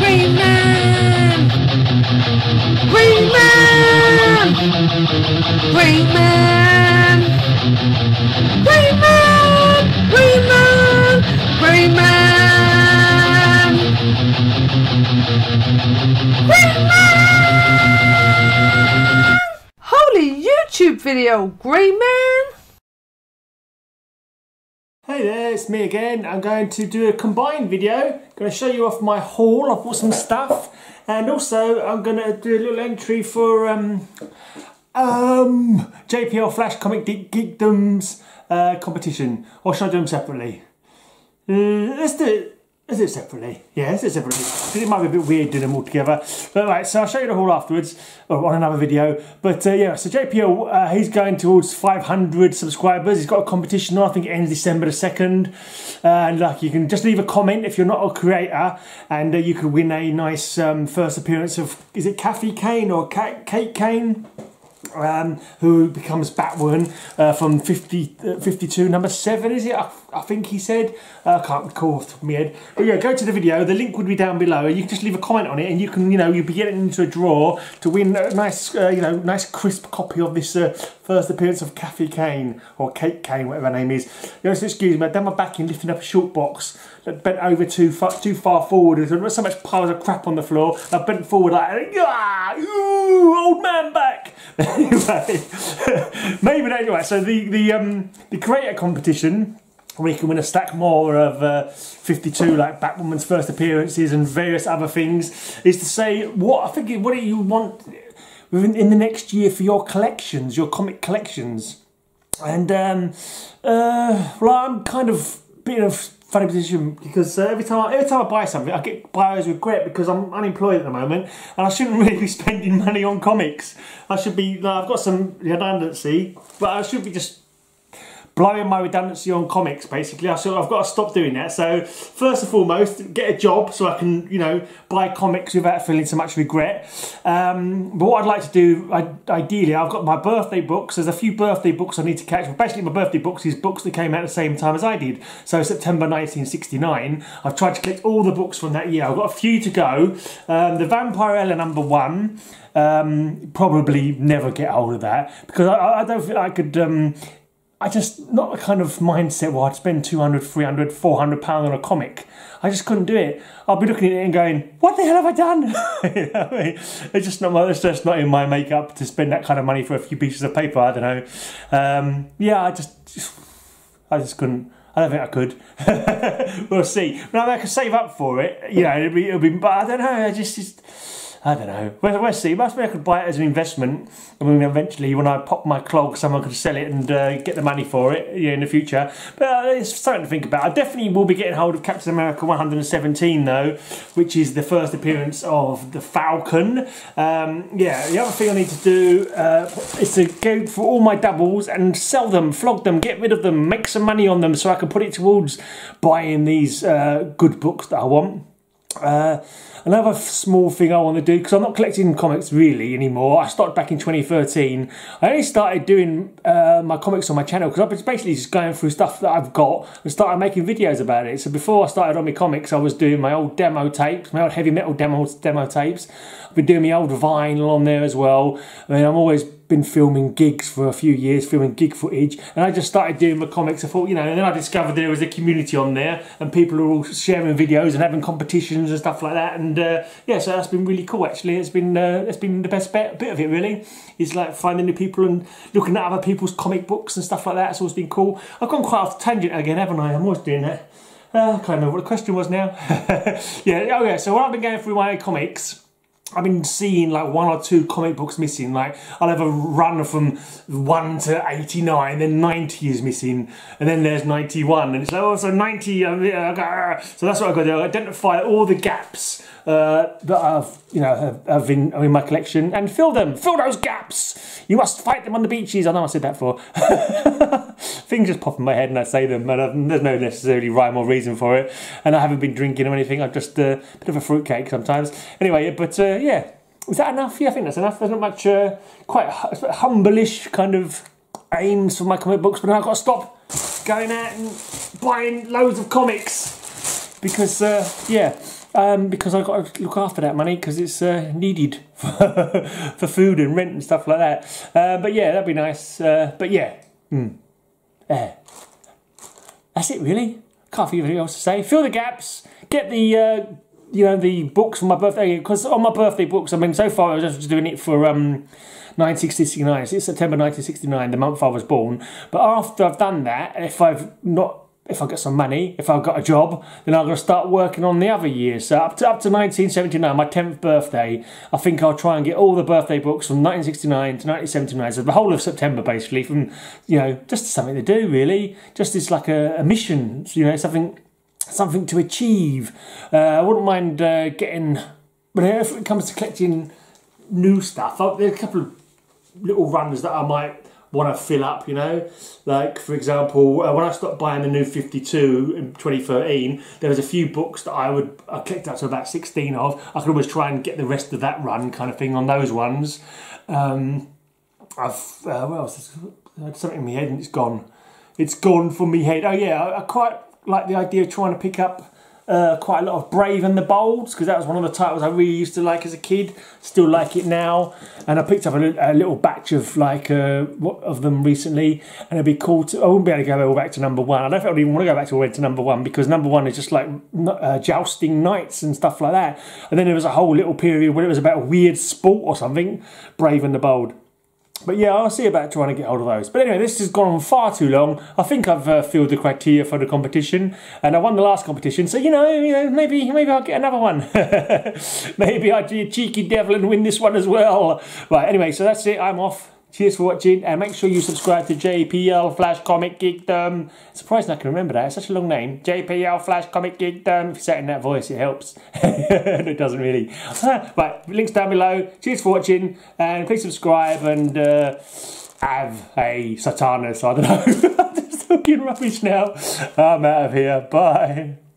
Green Man! Green Man! Green Man! Green Man! Green Man! Green Man! Green Man! Holy YouTube video, Green Man! There, it's me again. I'm going to do a combined video. I'm going to show you off my haul. I've bought some stuff. And also, I'm going to do a little entry for um, um, JPL Flash Comic Geekdoms uh, competition. Or should I do them separately? Uh, let's do it. Let's it separately. Yeah, let's do it separately. It might be a bit weird doing them all together. But right, so I'll show you the haul afterwards, or on another video. But uh, yeah, so JPL, uh, he's going towards 500 subscribers. He's got a competition on, I think it ends December the 2nd. Uh, and like, you can just leave a comment if you're not a creator, and uh, you could win a nice um, first appearance of, is it Kathy Kane or Kate Kane? Um, who becomes Batwoman uh, from 50, uh, 52, number 7 is it? I, I think he said. Uh, I can't recall off the top of my head. But yeah, go to the video, the link would be down below. You can just leave a comment on it and you can, you know, you'll be getting into a draw to win a nice, uh, you know, nice crisp copy of this uh, first appearance of Kathy Kane, or Kate Kane, whatever her name is. You know, so excuse me, I've done my back in lifting up a short box that bent over too far, too far forward. was so much piles of crap on the floor. I bent forward like, ah, ooh, old man back. anyway, maybe anyway. So the the um the creator competition we can win a stack more of uh, 52 like Batwoman's first appearances and various other things is to say what I think what do you want within in the next year for your collections your comic collections and um, uh, well I'm kind of being of funny position because uh, every time I, every time I buy something, I get buyer's regret because I'm unemployed at the moment and I shouldn't really be spending money on comics. I should be. Like, I've got some redundancy, but I should be just blowing my redundancy on comics basically. I so I've got to stop doing that. So first and foremost, get a job so I can you know buy comics without feeling so much regret. Um, but what I'd like to do, I, ideally, I've got my birthday books. There's a few birthday books I need to catch. But basically, my birthday books is books that came out at the same time as I did. So September 1969. I've tried to collect all the books from that year. I've got a few to go. Um, the Vampirella number one. Um, probably never get hold of that because I, I don't think I could um, I just, not a kind of mindset where I'd spend 200, 300, 400 pounds on a comic. I just couldn't do it. I'll be looking at it and going, what the hell have I done? you know I mean? It's just not, it's just not in my makeup to spend that kind of money for a few pieces of paper. I don't know. Um, yeah, I just, I just couldn't. I don't think I could. we'll see. But I, I could save up for it. You know, it'll be, it'll be, but I don't know. I just, just I don't know. We'll, we'll see. Maybe I could buy it as an investment. I mean, eventually, when I pop my clog, someone could sell it and uh, get the money for it yeah, in the future. But uh, it's something to think about. I definitely will be getting hold of Captain America 117, though, which is the first appearance of the Falcon. Um, yeah, the other thing I need to do uh, is to go for all my doubles and sell them, flog them, get rid of them, make some money on them so I can put it towards buying these uh, good books that I want. Uh, another small thing I want to do because I'm not collecting comics really anymore. I started back in 2013. I only started doing uh, my comics on my channel because I was basically just going through stuff that I've got and started making videos about it. So before I started on my comics, I was doing my old demo tapes, my old heavy metal demo demo tapes. I've been doing my old vinyl on there as well. I mean, I'm always been filming gigs for a few years, filming gig footage, and I just started doing my comics. I thought, you know, and then I discovered there was a community on there, and people are all sharing videos and having competitions and stuff like that. And uh, yeah, so that's been really cool. Actually, it's been uh, it's been the best bit, bit of it. Really, is like finding new people and looking at other people's comic books and stuff like that. It's always been cool. I've gone quite off tangent again, haven't I? I'm always doing that. Uh, I can't remember what the question was now. yeah, oh yeah. So when I've been going through my comics I've been seeing like one or two comic books missing. Like I'll have a run from one to eighty nine, then ninety is missing, and then there's ninety one, and it's like oh, so ninety. Uh, so that's what I've got to do. Identify all the gaps uh, that I've you know have, have in, in my collection and fill them. Fill those gaps. You must fight them on the beaches. I know I said that for. Things just pop in my head and I say them, and I've, there's no necessarily rhyme or reason for it. And I haven't been drinking or anything. I'm just uh, a bit of a fruitcake sometimes. Anyway, but uh, yeah, is that enough? Yeah, I think that's enough. There's not much, uh, quite humble-ish kind of aims for my comic books, but now I've got to stop going out and buying loads of comics because uh, yeah, um, because I've got to look after that money because it's uh, needed for, for food and rent and stuff like that. Uh, but yeah, that'd be nice. Uh, but yeah, mm. that's it really. Can't think of anything else to say. Fill the gaps. Get the uh, you know the books for my birthday because on my birthday books. I mean, so far I was just doing it for um, 1969. So it's September 1969, the month I was born. But after I've done that, if I've not if I get some money, if I've got a job, then I'm going to start working on the other years. So up to, up to 1979, my 10th birthday, I think I'll try and get all the birthday books from 1969 to 1979. So the whole of September, basically, from, you know, just something to do, really. Just it's like a, a mission, you know, something something to achieve. Uh, I wouldn't mind uh, getting, but if it comes to collecting new stuff, there's a couple of little runs that I might want to fill up, you know. Like, for example, uh, when I stopped buying the new 52 in 2013, there was a few books that I would, I clicked up to about 16 of. I could always try and get the rest of that run kind of thing on those ones. Um, I've, uh, what else? Had something in my head and it's gone. It's gone from my head. Oh yeah, I, I quite like the idea of trying to pick up uh, quite a lot of Brave and the Bolds because that was one of the titles I really used to like as a kid. Still like it now, and I picked up a, a little batch of like uh, of them recently, and it'd be cool to. I wouldn't be able to go all back to number one. I don't think I'd even want to go back to all to number one because number one is just like uh, jousting knights and stuff like that. And then there was a whole little period where it was about a weird sport or something. Brave and the Bold. But yeah, I'll see about trying to get hold of those. But anyway, this has gone on far too long. I think I've uh, filled the criteria for the competition, and I won the last competition. So you know, you know, maybe maybe I'll get another one. maybe I'll be a cheeky devil and win this one as well. Right. Anyway, so that's it. I'm off. Cheers for watching, and make sure you subscribe to JPL Flash Comic Geekdom. Surprised I can remember that. It's such a long name. JPL Flash Comic Geekdom. If you say it in that voice, it helps. it doesn't really. right, links down below. Cheers for watching, and please subscribe and uh, have a Satanus. I don't know. I'm just talking rubbish now. I'm out of here. Bye.